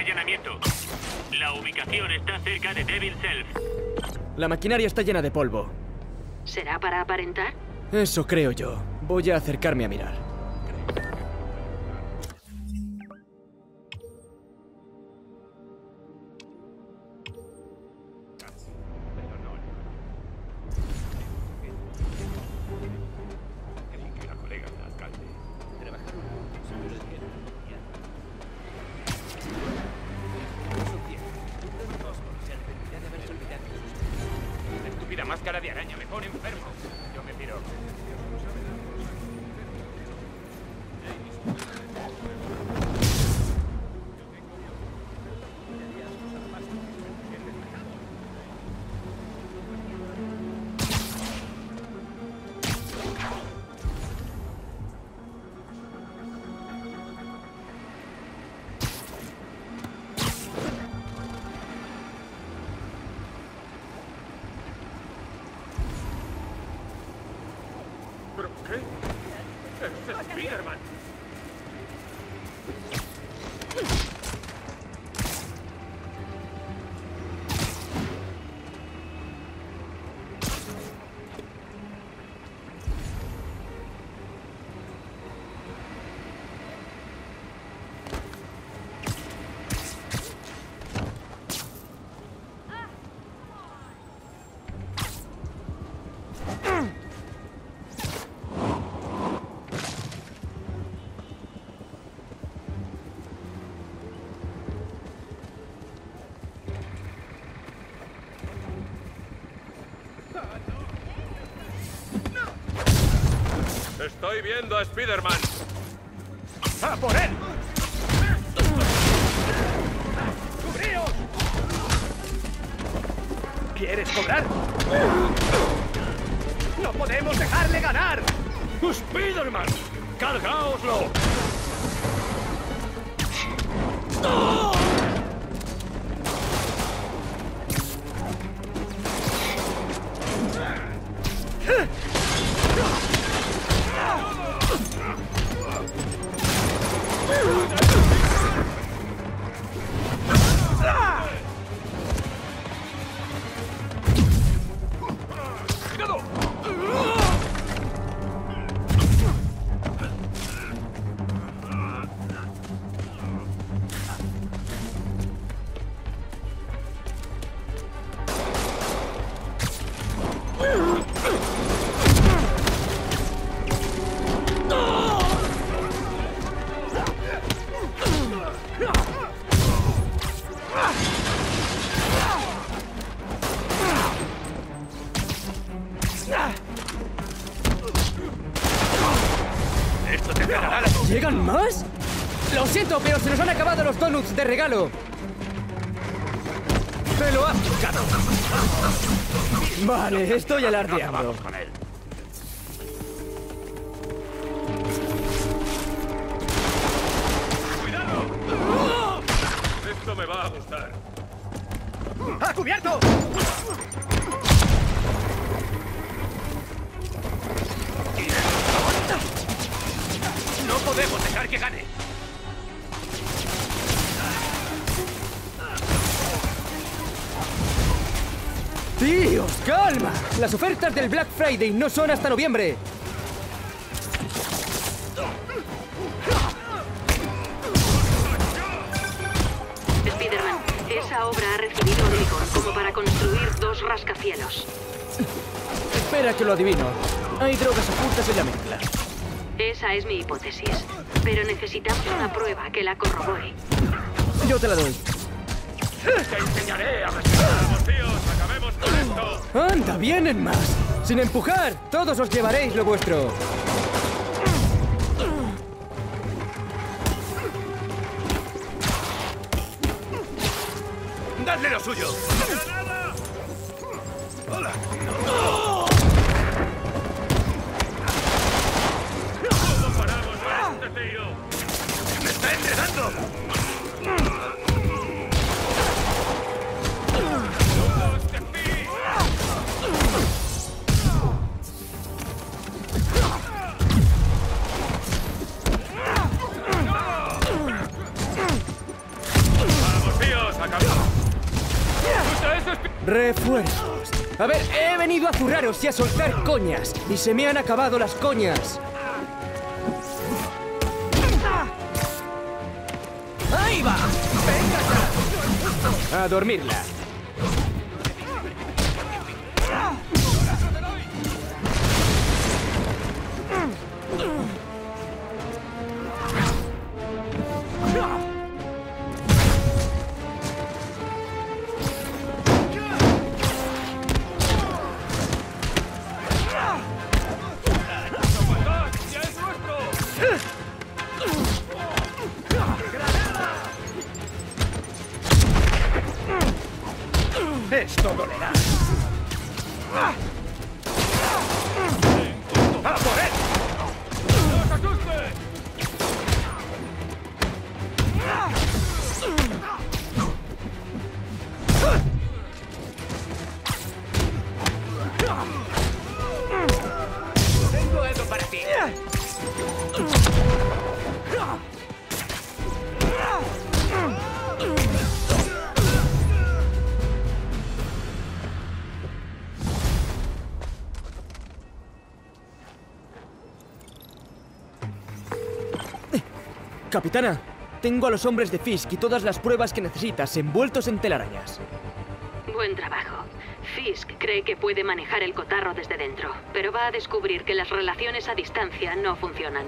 allanamiento. La ubicación está cerca de Devil Self. La maquinaria está llena de polvo. ¿Será para aparentar? Eso creo yo. Voy a acercarme a mirar. Máscara de araña me pone enfermo. ¿Pero qué? Es Spiderman. Estoy viendo a Spider-Man. ¡A por él! ¡Cubríos! ¿Quieres cobrar? ¡No podemos dejarle ganar! ¡Spiderman! ¿Llegan más? Lo siento, pero se nos han acabado los donuts de regalo. ¡Me lo has quitado! Vale, estoy alardeando. ¡Cuidado! Esto me va a gustar. ¡A cubierto! ¡Tíos, calma! Las ofertas del Black Friday no son hasta noviembre. Spiderman, esa obra ha recibido un licor como para construir dos rascacielos. Espera que lo adivino. Hay drogas ocultas en la mezcla. Esa es mi hipótesis. Pero necesitamos una prueba que la corrobore. Yo te la doy. ¡Te enseñaré a respetar! ¡Vamos, tíos! ¡Acabemos con esto! ¡Anda, vienen más! Sin empujar, todos os llevaréis lo vuestro. ¡Dadle lo suyo! ¿Cómo paramos a este tío? Refuerzos. A ver, he venido a zurraros y a soltar coñas. Y se me han acabado las coñas. ¡Ahí va! A dormirla. Esto dolerá. ¡A por él! Tengo algo para ti. Capitana, tengo a los hombres de Fisk y todas las pruebas que necesitas envueltos en telarañas. Buen trabajo. Fisk cree que puede manejar el cotarro desde dentro, pero va a descubrir que las relaciones a distancia no funcionan.